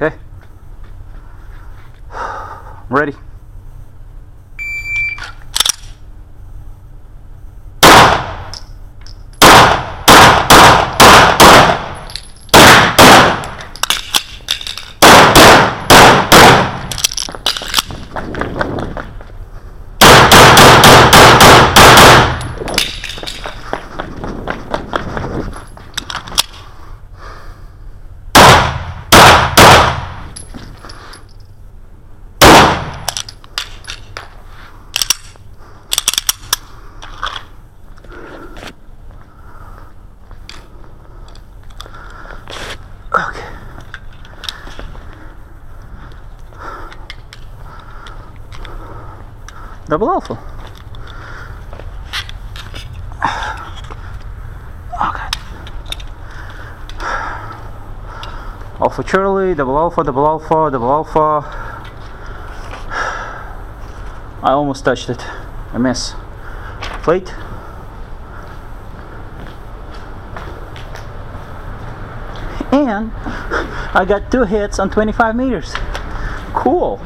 Okay. I'm ready. Double alpha. Alpha Charlie, double alpha, double alpha, double alpha. I almost touched it. I miss. Plate. And I got two hits on 25 meters. Cool.